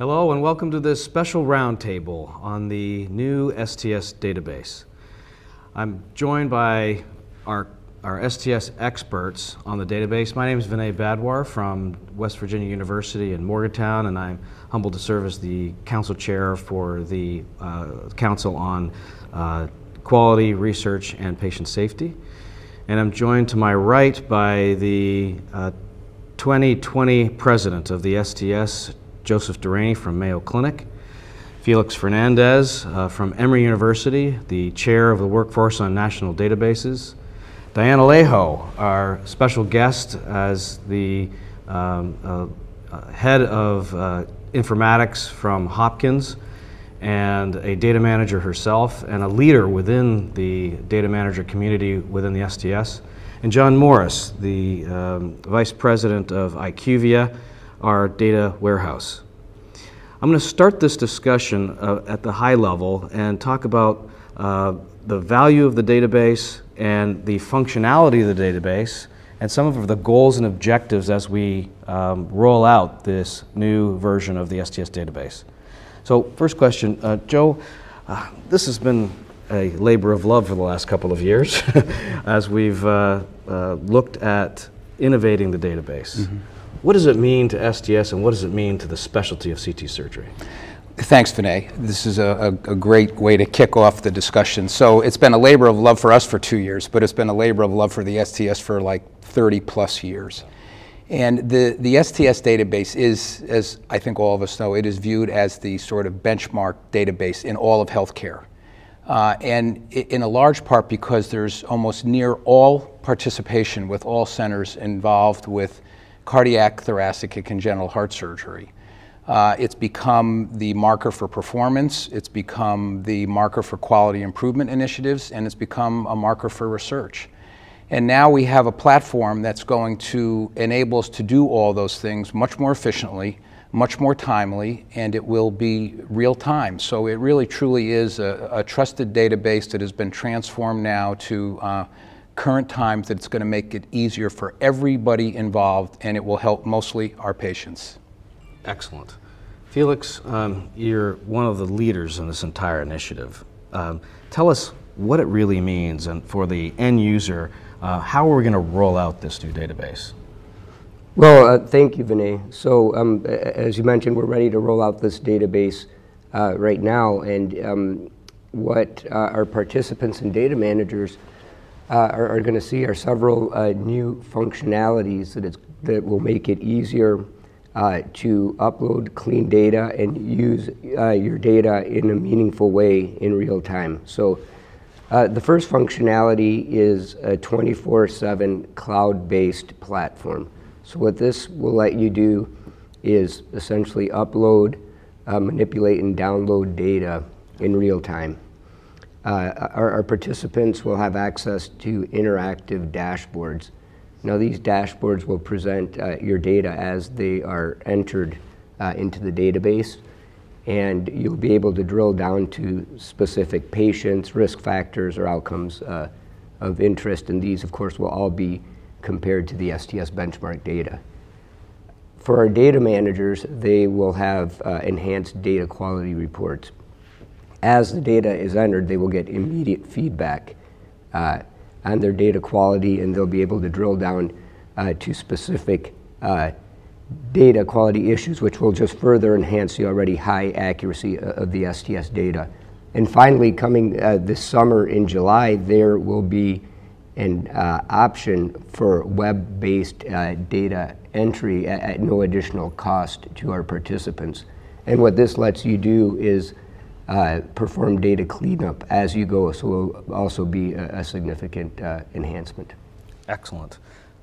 Hello and welcome to this special roundtable on the new STS database. I'm joined by our, our STS experts on the database. My name is Vinay Badhwar from West Virginia University in Morgantown and I'm humbled to serve as the council chair for the uh, Council on uh, Quality, Research, and Patient Safety. And I'm joined to my right by the uh, 2020 president of the STS, Joseph Dearani from Mayo Clinic, Felix Fernandez uh, from Emory University, the chair of the Workforce on National Databases, Diana Alejo, our special guest as the um, uh, uh head of uh, informatics from Hopkins and a data manager herself and a leader within the data manager community within the STS and John Morris, the um, Vice President of IQVIA, our data warehouse. I'm going to start this discussion uh, at the high level and talk about uh, the value of the database and the functionality of the database and some of the goals and objectives as we um, roll out this new version of the STS database. So first question, uh, Joe, uh, this has been a labor of love for the last couple of years as we've uh, uh, looked at innovating the database. Mm -hmm. What does it mean to STS and what does it mean to the specialty of CT surgery? Thanks, Vinay. This is a, a, great way to kick off the discussion. So it's been a labor of love for us for two years, but it's been a labor of love for the STS for like 30 plus years. And the, the STS database is, as I think all of us know, it is viewed as the sort of benchmark database in all of healthcare. Uh, and in a large part because there's almost near all participation with all centers involved with cardiac, thoracic, and congenital heart surgery. Uh, it's become the marker for performance, it's become the marker for quality improvement initiatives, and it's become a marker for research. And now we have a platform that's going to enable us to do all those things much more efficiently much more timely, and it will be real time. So it really truly is a, a trusted database that has been transformed now to uh, current times that it's going to make it easier for everybody involved, and it will help mostly our patients. Excellent. Felix, um, you're one of the leaders in this entire initiative. Um, tell us what it really means and for the end user, uh, how are we going to roll out this new database? Well, uh, thank you, Vinay. So, um, as you mentioned, we're ready to roll out this database uh, right now, and um, what uh, our participants and data managers uh, are, are going to see are several uh, new functionalities that, that will make it easier uh, to upload clean data and use your data in a meaningful way in real time. So, the first functionality is a 24-7 cloud-based platform. So what this will let you do is essentially upload, uh, manipulate, and download data in real time. Uh, our, our, participants will have access to interactive dashboards. Now these dashboards will present uh, your data as they are entered uh, into the database and you'll be able to drill down to specific patients, risk factors, or outcomes uh, of interest and these of course will all be compared to the STS benchmark data. For our data managers, they will have uh, enhanced data quality reports. As the data is entered, they will get immediate feedback uh, on their data quality and they'll be able to drill down uh, to specific uh, data quality issues, which will just further enhance the already high accuracy uh, of the STS data. And finally, coming uh, this summer in July, there will be an uh, option for web-based data entry at, at, no additional cost to our participants. And what this lets you do is uh, perform data cleanup as you go, so it will also be a, a significant uh, enhancement. Excellent.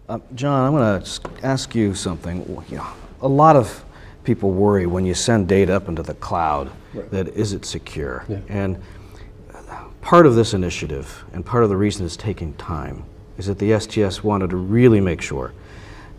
Uh, John, I'm going to ask you something. You know, a lot of people worry when you send data up into the cloud right. that is it secure? Yeah. And part of this initiative and part of the reason it's taking time is that the STS wanted to really make sure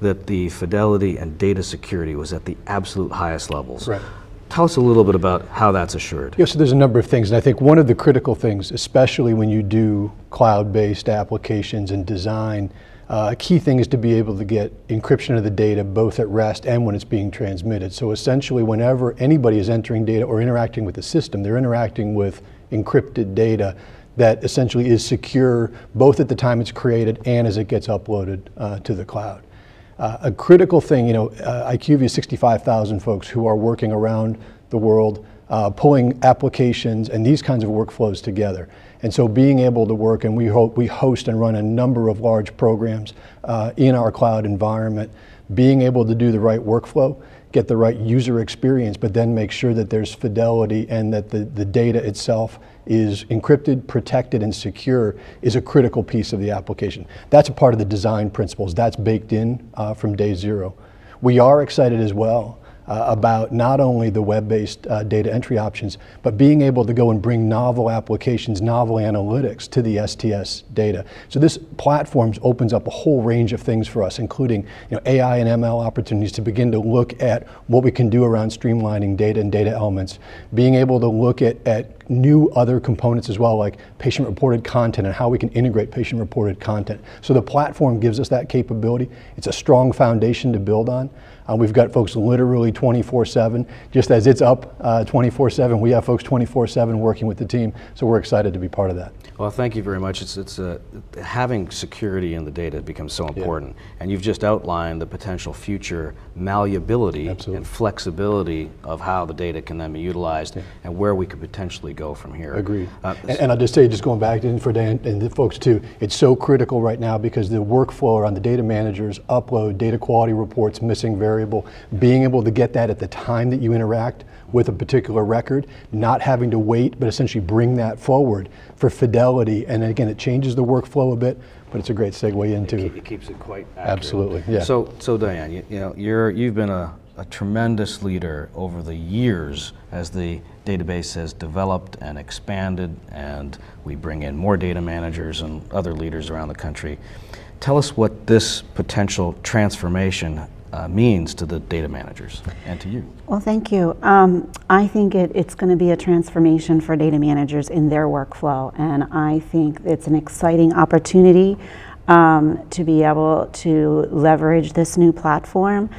that the fidelity and data security was at the absolute highest levels. Right. Tell us a little bit about how that's assured. Yeah, so there's a number of things, and I think one of the critical things, especially when you do cloud-based applications and design, Uh, a key thing is to be able to get encryption of the data both at rest and when it's being transmitted. So essentially, whenever anybody is entering data or interacting with the system, they're interacting with encrypted data that essentially is secure both at the time it's created and as it gets uploaded uh, to the cloud. Uh, a critical thing, you know, uh, IQVIA 65,000 folks who are working around the world, uh, pulling applications and these kinds of workflows together. And so being able to work, and we, hope, we host and run a number of large programs uh, in our cloud environment, being able to do the right workflow, get the right user experience, but then make sure that there's fidelity and that the, the data itself is encrypted, protected, and secure is a critical piece of the application. That's a part of the design principles. That's baked in uh, from day zero. We are excited as well uh, about not only the web-based uh, data entry options, but being able to go and bring novel applications, novel analytics to the STS data. So this platform opens up a whole range of things for us, including you know, AI and ML opportunities to begin to look at what we can do around streamlining data and data elements, being able to look at, at new other components as well, like patient reported content and how we can integrate patient reported content. So the platform gives us that capability. It's a strong foundation to build on. Uh, we've got folks literally 24-7. Just as it's up 24-7, uh, we have folks 24-7 working with the team, so we're excited to be part of that. Well, thank you very much. It's, it's uh, having security in the data becomes so important, yeah. and you've just outlined the potential future malleability Absolutely. and flexibility of how the data can then be utilized yeah. and where we could potentially go from here. Agreed. Uh, and, and, I'll just say, just going back to for Dan and the folks too, it's so critical right now because the workflow around the data managers upload data quality reports, missing variable, being able to get that at the time that you interact with a particular record, not having to wait, but essentially bring that forward for fidelity. And again, it changes the workflow a bit, but it's a great segue into. It, it keeps it quite accurate. Absolutely, yeah. So, so Diane, you, you know, you're you've been a, a tremendous leader over the years as the database has developed and expanded, and we bring in more data managers and other leaders around the country. Tell us what this potential transformation uh, means to the data managers and to you. Well, thank you. Um, I think it, it's going to be a transformation for data managers in their workflow, and I think it's an exciting opportunity um, to be able to leverage this new platform,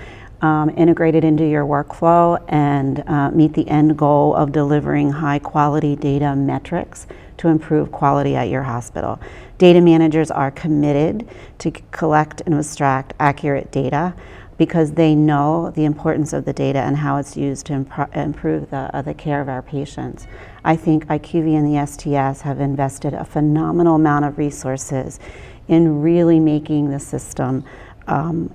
um, integrate it into your workflow, and uh, meet the end goal of delivering high quality data metrics to improve quality at your hospital. Data managers are committed to collect and extract accurate data because they know the importance of the data and how it's used to improve the, uh, the care of our patients. I think IQVIA and the STS have invested a phenomenal amount of resources in really making the system um,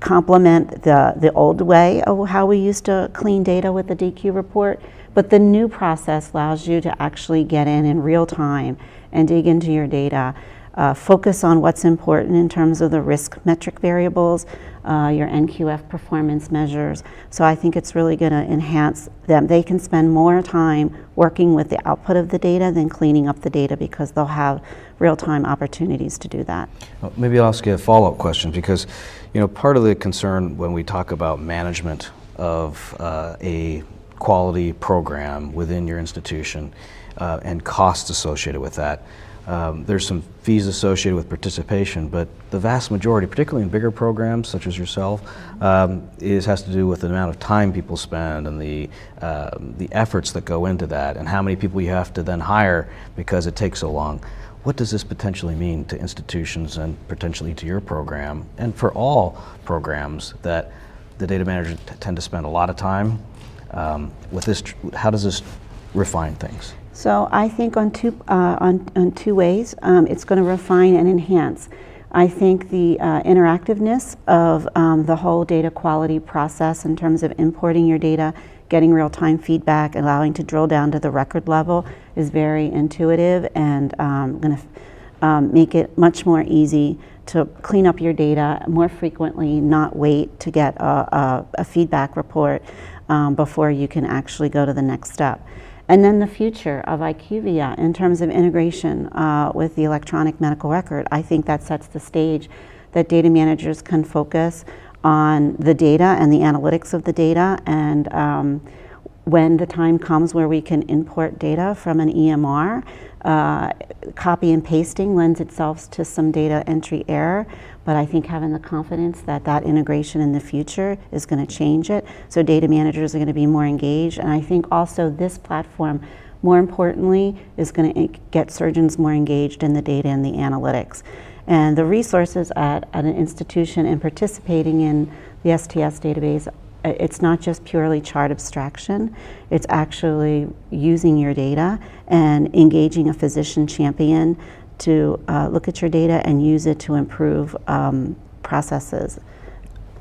complement the, the old way of how we used to clean data with the DQ report. But the new process allows you to actually get in in real time and dig into your data uh, focus on what's important in terms of the risk metric variables, uh, your NQF performance measures. So I think it's really going to enhance them. They can spend more time working with the output of the data than cleaning up the data because they'll have real-time opportunities to do that. Well, maybe I'll ask you a follow-up question because, you know, part of the concern when we talk about management of uh, a quality program within your institution uh, and costs associated with that um, there's some fees associated with participation, but the vast majority, particularly in bigger programs such as yourself, um, is has to do with the amount of time people spend and the uh, the efforts that go into that, and how many people you have to then hire because it takes so long. What does this potentially mean to institutions and potentially to your program, and for all programs that the data managers tend to spend a lot of time um, with this? How does this refine things? So I think on two, uh, on, on two ways, um, it's going to refine and enhance. I think the uh, interactiveness of um, the whole data quality process in terms of importing your data, getting real-time feedback, allowing to drill down to the record level is very intuitive and um, going to um, make it much more easy to clean up your data more frequently, not wait to get a, a, a feedback report um, before you can actually go to the next step. And then the future of IQVIA in terms of integration uh, with the electronic medical record, I think that sets the stage that data managers can focus on the data and the analytics of the data and um, when the time comes where we can import data from an EMR, uh, copy and pasting lends itself to some data entry error, but I think having the confidence that that integration in the future is going to change it. So data managers are going to be more engaged. And I think also this platform, more importantly, is going to get surgeons more engaged in the data and the analytics. And the resources at, at an institution and participating in the STS database it's not just purely chart abstraction, it's actually using your data and engaging a physician champion to uh, look at your data and use it to improve um, processes,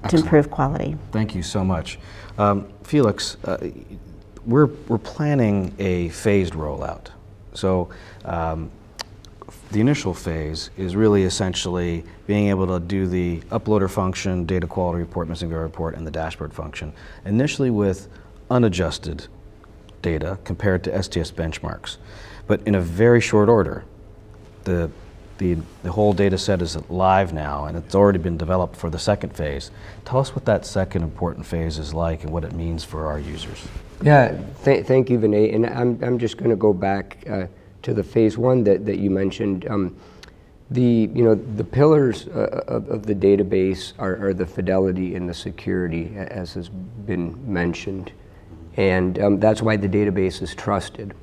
Excellent. to improve quality. Thank you so much. Um, Felix, uh, we're, we're planning a phased rollout. So um, the initial phase is really essentially being able to do the uploader function, data quality report, missing data report, and the dashboard function, initially with unadjusted data compared to STS benchmarks. But in a very short order, the, the, the whole data set is live now and it's already been developed for the second phase. Tell us what that second important phase is like and what it means for our users. Yeah, th thank you, Vinay. And I'm, I'm just going to go back. Uh, to the phase one that, that you mentioned, um, the, you know, the pillars uh, of, of, the database are, are, the fidelity and the security, as has been mentioned. And um, that's why the database is trusted.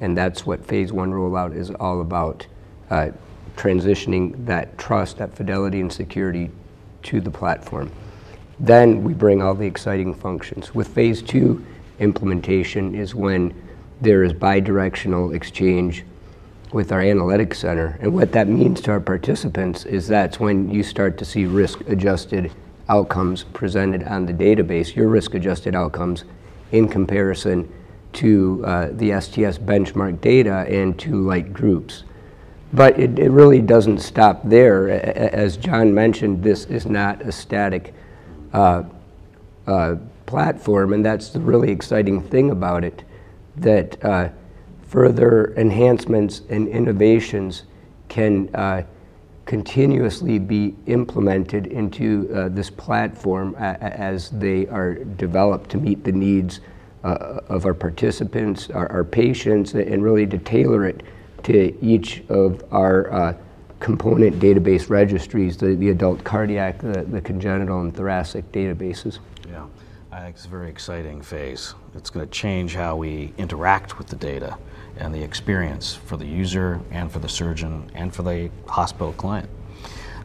And that's what phase one rollout is all about, uh, transitioning that trust, that fidelity and security to the platform. Then we bring all the exciting functions. With phase two implementation is when there is bidirectional exchange with our analytics center. And what that means to our participants is that's when you start to see risk adjusted outcomes presented on the database, your risk adjusted outcomes in comparison to uh, the STS benchmark data and to like groups. But it, it really doesn't stop there. As John mentioned, this is not a static uh, uh, platform, and that's the really exciting thing about it that uh, further enhancements and innovations can uh, continuously be implemented into uh, this platform as they are developed to meet the needs uh, of our participants, our, our, patients, and really to tailor it to each of our uh, component database registries, the, the adult cardiac, the, the congenital and thoracic databases. It's a very exciting phase. It's going to change how we interact with the data and the experience for the user and for the surgeon and for the hospital client.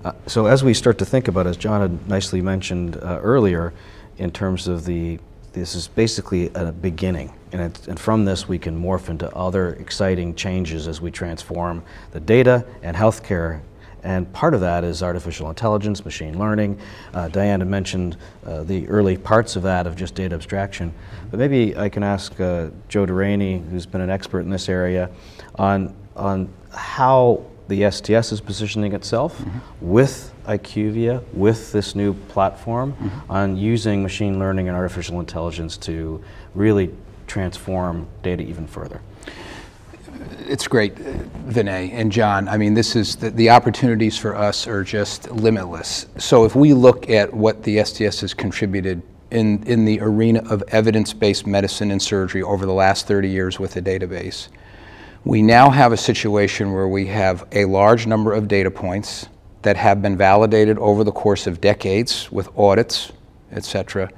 Uh, so as we start to think about, as John had nicely mentioned uh, earlier, in terms of the, this is basically a beginning. And, and from this we can morph into other exciting changes as we transform the data and healthcare and part of that is artificial intelligence, machine learning. Uh, Diana mentioned uh, the early parts of that of just data abstraction. But maybe I can ask uh, Joe Dearani, who's been an expert in this area, on, on how the STS is positioning itself mm -hmm. with IQVIA, with this new platform, mm -hmm. on using machine learning and artificial intelligence to really transform data even further it's great, uh, Vinay and John. I mean, this is the, the, opportunities for us are just limitless. So if we look at what the STS has contributed in, in the arena of evidence-based medicine and surgery over the last 30 years with the database, we now have a situation where we have a large number of data points that have been validated over the course of decades with audits, et cetera,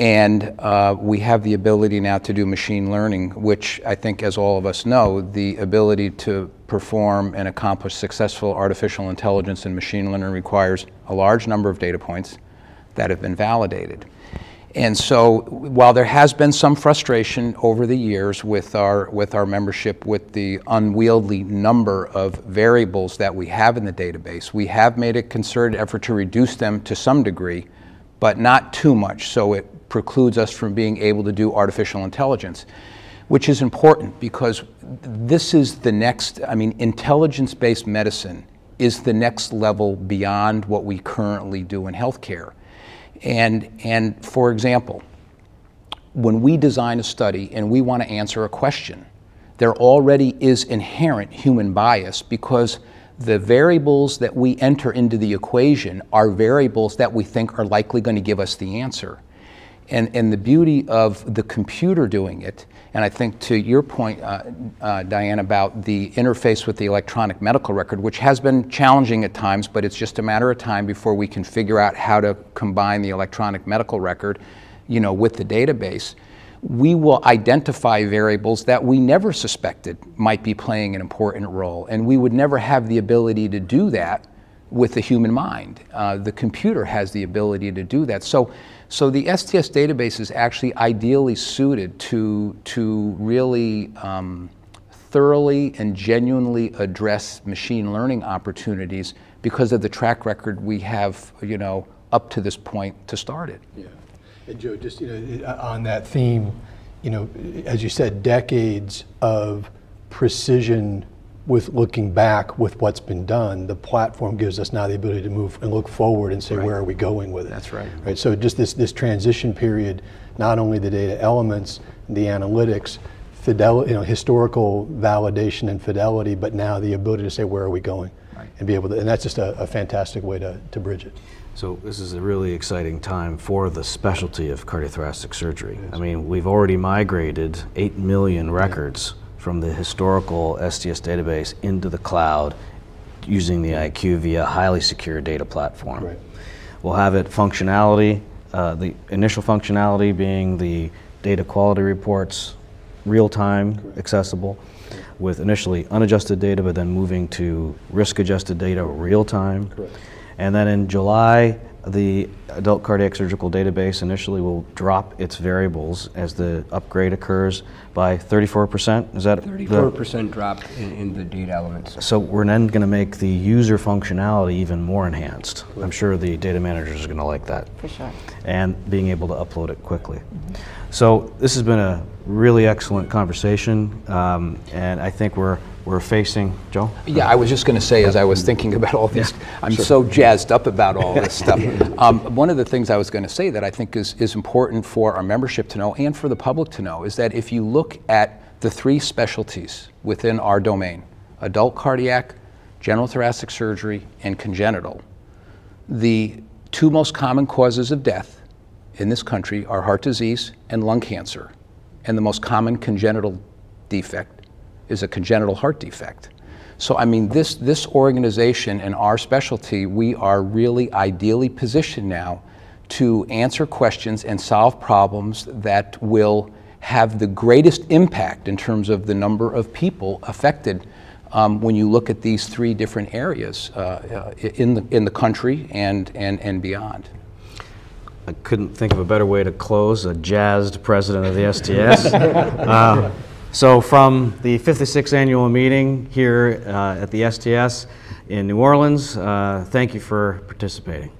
and uh, we have the ability now to do machine learning, which I think, as all of us know, the ability to perform and accomplish successful artificial intelligence and machine learning requires a large number of data points that have been validated. And so while there has been some frustration over the years with our, with our membership with the unwieldy number of variables that we have in the database, we have made a concerted effort to reduce them to some degree, but not too much so it precludes us from being able to do artificial intelligence, which is important because this is the next, I mean, intelligence based medicine is the next level beyond what we currently do in healthcare. And, and for example, when we design a study and we want to answer a question, there already is inherent human bias because the variables that we enter into the equation are variables that we think are likely going to give us the answer. And, and the beauty of the computer doing it, and I think to your point, uh, uh, Diane, about the interface with the electronic medical record, which has been challenging at times, but it's just a matter of time before we can figure out how to combine the electronic medical record, you know, with the database. We will identify variables that we never suspected might be playing an important role, and we would never have the ability to do that with the human mind. Uh, the computer has the ability to do that. So, so the STS database is actually ideally suited to, to really um, thoroughly and genuinely address machine learning opportunities because of the track record we have, you know, up to this point to start it. Yeah. And Joe, just, you know, on that theme, you know, as you said, decades of precision with looking back with what's been done, the platform gives us now the ability to move and look forward and say, where are we going with it? That's right. Right, so just this, this transition period, not only the data elements, the analytics, fidelity, you know, historical validation and fidelity, but now the ability to say, where are we going? Right. And be able to, and that's just a, a fantastic way to, to bridge it. So this is a really exciting time for the specialty of cardiothoracic surgery. I mean, we've already migrated 8 million records from the historical STS database into the cloud using the IQVIA highly secure data platform. Right. We'll have it functionality, uh, the initial functionality being the data quality reports, real-time accessible, with initially unadjusted data, but then moving to risk-adjusted data real-time. Correct. And then in July, the adult cardiac surgical database initially will drop its variables as the upgrade occurs by 34%. Is that the- Thirty-four percent drop in, in the data elements. So we're then going to make the user functionality even more enhanced. I'm sure the data managers are going to like that. For sure. And being able to upload it quickly. So this has been a really excellent conversation, um, and I think we're we're facing Joe. Yeah, I was just going to say, as I was thinking about all these, I'm so jazzed up about all this stuff. Um, one of the things I was going to say that I think is, is important for our membership to know and for the public to know is that if you look at the three specialties within our domain adult cardiac, general thoracic surgery, and congenital the two most common causes of death in this country are heart disease and lung cancer. And the most common congenital defect is a congenital heart defect. So, I mean, this, this organization and our specialty, we are really ideally positioned now to answer questions and solve problems that will have the greatest impact in terms of the number of people affected um, when you look at these three different areas uh, uh, in, the, in the country and, and, and beyond. I couldn't think of a better way to close a jazzed president of the STS. Uh, so from the 56th annual meeting here uh, at the STS in New Orleans, uh, thank you for participating.